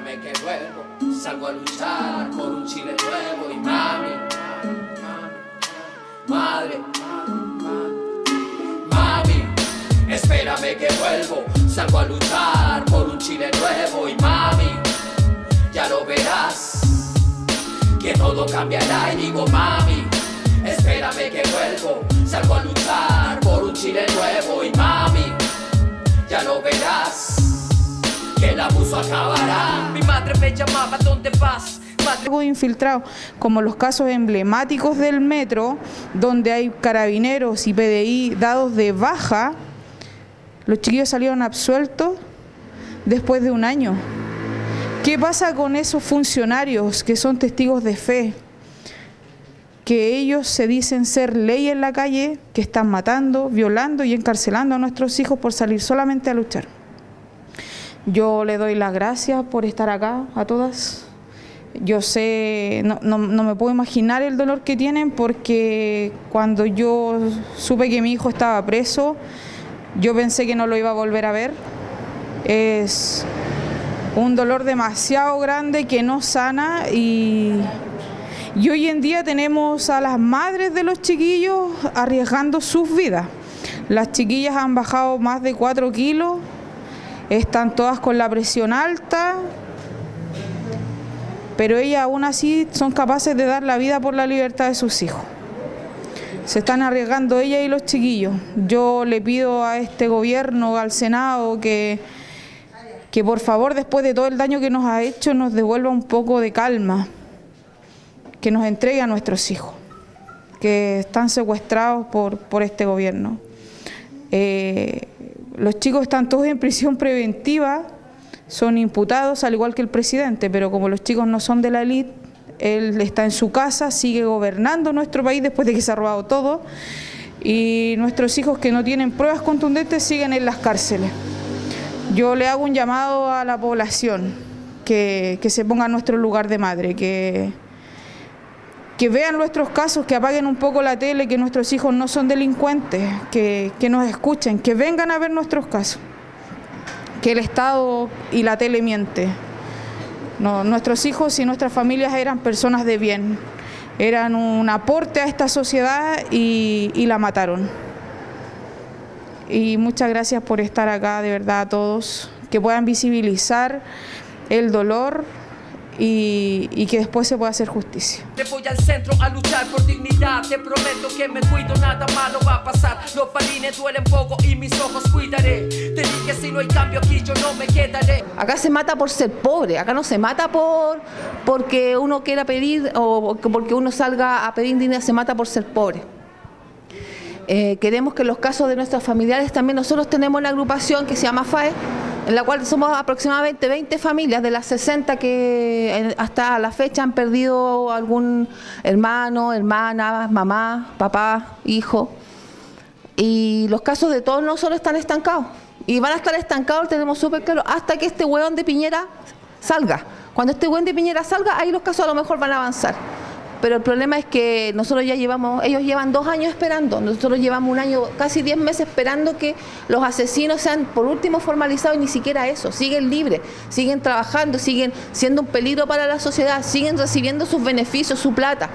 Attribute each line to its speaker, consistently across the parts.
Speaker 1: espérame que vuelvo. Salgo a luchar por un Chile nuevo y mami, madre, mami, espérame que vuelvo. Salgo a luchar por un Chile nuevo y mami, ya lo verás, que todo cambiará y digo mami, espérame que vuelvo. Salgo a luchar por un Chile nuevo y mami, ya lo verás que el abuso acabará. Mi madre me llamaba, ¿dónde vas?
Speaker 2: Algo infiltrado, como los casos emblemáticos del metro, donde hay carabineros y PDI dados de baja, los chiquillos salieron absueltos después de un año. ¿Qué pasa con esos funcionarios que son testigos de fe? Que ellos se dicen ser ley en la calle, que están matando, violando y encarcelando a nuestros hijos por salir solamente a luchar. Yo le doy las gracias por estar acá a todas. Yo sé, no, no, me puedo imaginar el dolor que tienen porque cuando yo supe que mi hijo estaba preso, yo pensé que no lo iba a volver a ver. Es un dolor demasiado grande que no sana y, y hoy en día tenemos a las madres de los chiquillos arriesgando sus vidas. Las chiquillas han bajado más de 4 kilos están todas con la presión alta, pero ellas aún así son capaces de dar la vida por la libertad de sus hijos. Se están arriesgando ellas y los chiquillos. Yo le pido a este gobierno, al Senado, que, que por favor, después de todo el daño que nos ha hecho, nos devuelva un poco de calma, que nos entregue a nuestros hijos, que están secuestrados por, por este gobierno. Eh, los chicos están todos en prisión preventiva, son imputados al igual que el presidente, pero como los chicos no son de la élite, él está en su casa, sigue gobernando nuestro país después de que se ha robado todo y nuestros hijos que no tienen pruebas contundentes siguen en las cárceles. Yo le hago un llamado a la población que, que se ponga en nuestro lugar de madre, que que vean nuestros casos, que apaguen un poco la tele, que nuestros hijos no son delincuentes, que, nos escuchen, que vengan a ver nuestros casos, que el Estado y la tele miente. Nuestros hijos y nuestras familias eran personas de bien, eran un aporte a esta sociedad y, y la mataron. Y muchas gracias por estar acá, de verdad, a todos, que puedan visibilizar el dolor y, que después se pueda hacer justicia.
Speaker 1: Te voy al centro a luchar por dignidad, te prometo que me cuido, nada malo va a pasar. Los balines duelen poco y mis ojos cuidaré. Te dije si no hay cambio aquí yo no me quedaré.
Speaker 3: Acá se mata por ser pobre, acá no se mata por porque uno quiera pedir o porque uno salga a pedir dinero, se mata por ser pobre. Eh, queremos que los casos de nuestros familiares también, nosotros tenemos una agrupación que se llama FAE, en la cual somos aproximadamente 20 familias de las 60 que eh, hasta la fecha han perdido algún hermano, hermana, mamá, papá, hijo. Y los casos de todos nosotros están estancados. Y van a estar estancados, tenemos súper claro, hasta que este hueón de Piñera salga. Cuando este hueón de Piñera salga, ahí los casos a lo mejor van a avanzar pero el problema es que nosotros ya llevamos, ellos llevan dos años esperando, nosotros llevamos un año, casi diez meses esperando que los asesinos sean por último formalizados y ni siquiera eso, siguen libres, siguen trabajando, siguen siendo un peligro para la sociedad, siguen recibiendo sus beneficios, su plata.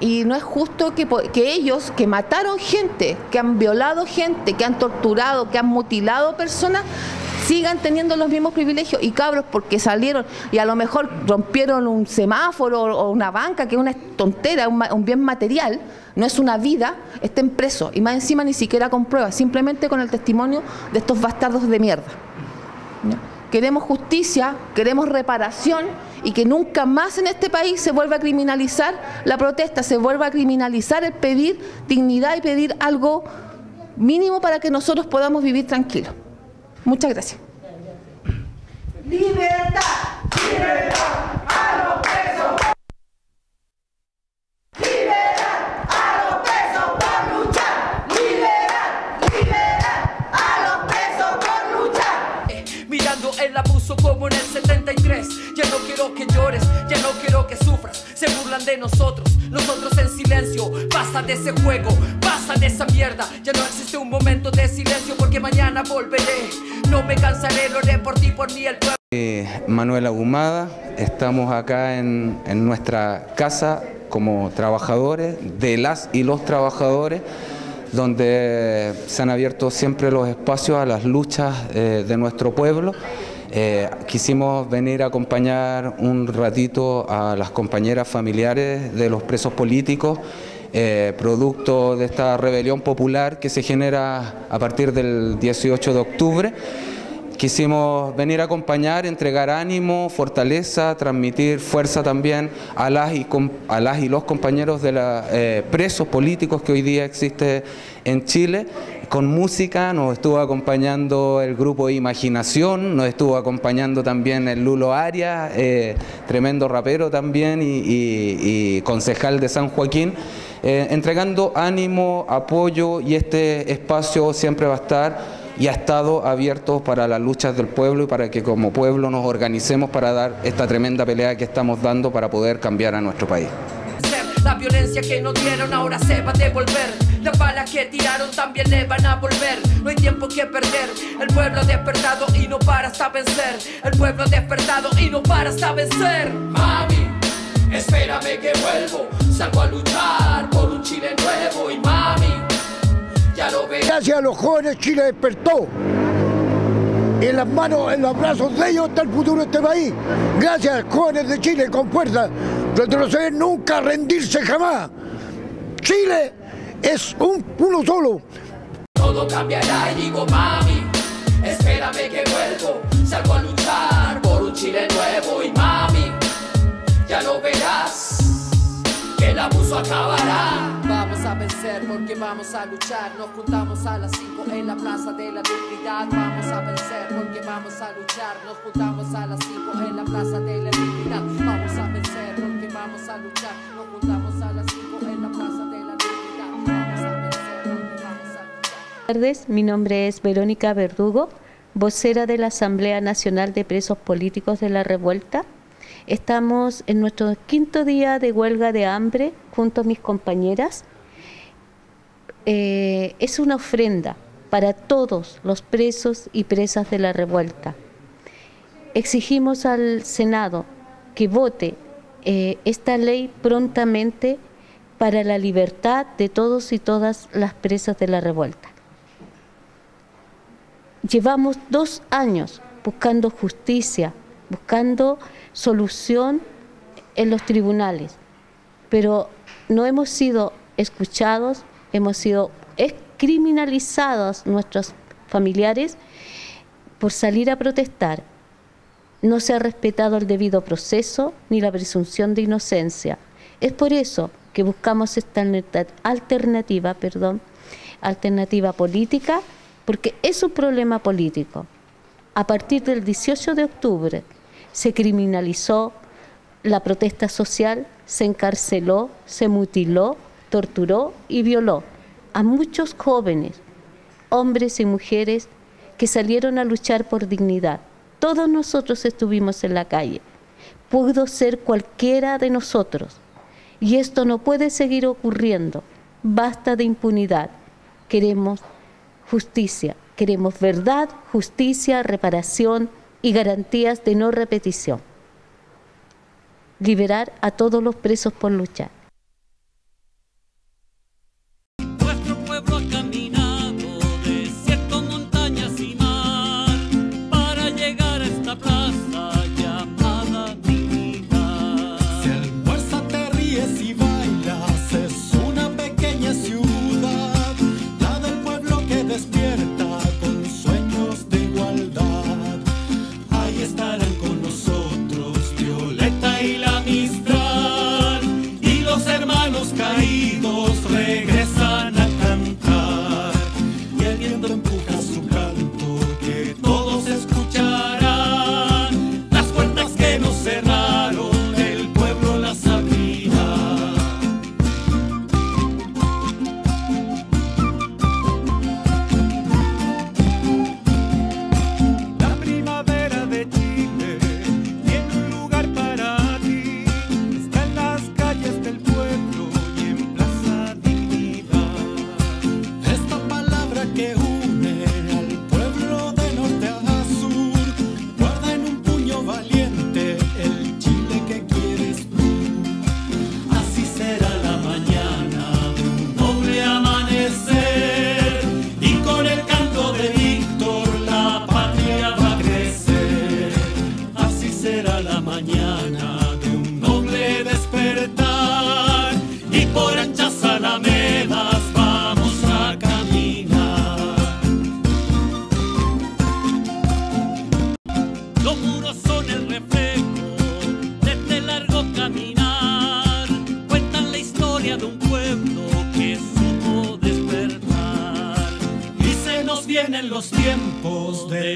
Speaker 3: Y no es justo que, que ellos, que mataron gente, que han violado gente, que han torturado, que han mutilado personas, sigan teniendo los mismos privilegios y cabros porque salieron y a lo mejor rompieron un semáforo o una banca, que es una tontera, un, bien material, no es una vida, estén presos y más encima ni siquiera con pruebas, simplemente con el testimonio de estos bastardos de mierda. Queremos justicia, queremos reparación y que nunca más en este país se vuelva a criminalizar la protesta, se vuelva a criminalizar el pedir dignidad y pedir algo mínimo para que nosotros podamos vivir tranquilos. Muchas gracias.
Speaker 4: Libertad, libertad a los presos. Liberar a los presos por luchar. Liberar, liberar a los presos por luchar.
Speaker 1: Mirando el abuso como en el 73. Ya no quiero que llores, ya no quiero que sufras se burlan de nosotros, nosotros en silencio. Basta de ese juego, basta de esa mierda. Ya no existe un momento de silencio porque mañana volveré. No me cansaré, lo haré por ti, por mí, el pueblo.
Speaker 5: Eh, Manuel Agumada, estamos acá en, en nuestra casa como trabajadores, de las y los trabajadores, donde se han abierto siempre los espacios a las luchas eh, de nuestro pueblo. Eh, quisimos venir a acompañar un ratito a las compañeras familiares de los presos políticos, eh, producto de esta rebelión popular que se genera a partir del 18 de octubre. Quisimos venir a acompañar, entregar ánimo, fortaleza, transmitir fuerza también a las y, los compañeros de los presos políticos que hoy día existe en Chile. Con música nos estuvo acompañando el grupo Imaginación, nos estuvo acompañando también el Lulo Arias, eh, tremendo rapero también y concejal de San Joaquín, eh, entregando ánimo, apoyo y este espacio siempre va a estar y ha estado abierto para las luchas del pueblo y para que como pueblo nos organicemos para dar esta tremenda pelea que estamos dando para poder cambiar a nuestro país.
Speaker 1: La violencia que nos dieron ahora se va a devolver. Las balas que tiraron también le van a volver. No hay tiempo que perder. El pueblo ha despertado y no para hasta vencer. El pueblo ha despertado y no para hasta vencer. Mami, espérame que vuelvo. Salgo a luchar por un Chile nuevo y mami.
Speaker 6: Gracias a los jóvenes Chile despertó. En las manos, en los brazos de ellos está el futuro de este país. Gracias, jóvenes de Chile, con fuerza. Retroceder nunca, rendirse jamás. Chile es un, uno solo.
Speaker 1: Todo cambiará y digo mami, espérame que vuelvo. Salgo a luchar por un Chile nuevo y mami, ya lo verás, que el abuso acabará. Vamos a vencer porque vamos a luchar. Nos juntamos a las 5 en la plaza de la dignidad. Vamos a vencer porque vamos a luchar. Nos juntamos a las 5 en la plaza de la dignidad. Vamos a vencer porque vamos a luchar. Nos juntamos a las 5 en la plaza de la dignidad. Vamos a vencer porque vamos a luchar.
Speaker 7: Buenas tardes, mi nombre es Verónica Verdugo, vocera de la Asamblea Nacional de Presos Políticos de la Revuelta. Estamos en nuestro quinto día de huelga de hambre junto a mis compañeras. Eh, es una ofrenda para todos los presos y presas de la revuelta. Exigimos al Senado que vote eh, esta ley prontamente para la libertad de todos y todas las presas de la revuelta. Llevamos dos años buscando justicia, buscando solución en los tribunales, pero no hemos sido escuchados, hemos sido criminalizados nuestros familiares por salir a protestar. No se ha respetado el debido proceso ni la presunción de inocencia. Es por eso que buscamos esta alterna- alternativa, perdón, alternativa política, porque es un problema político. A partir del 18 de octubre se criminalizó la protesta social, se encarceló, se mutiló, torturó y violó a muchos jóvenes, hombres y mujeres que salieron a luchar por dignidad. Todos nosotros estuvimos en la calle. Pudo ser cualquiera de nosotros. Y esto no puede seguir ocurriendo. Basta de impunidad. Queremos justicia. Queremos verdad, justicia, reparación y garantías de no repetición. Liberar a todos los presos por luchar.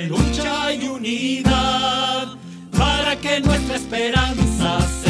Speaker 8: Lucha y unidad para que nuestra esperanza sea